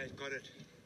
Okay, got it.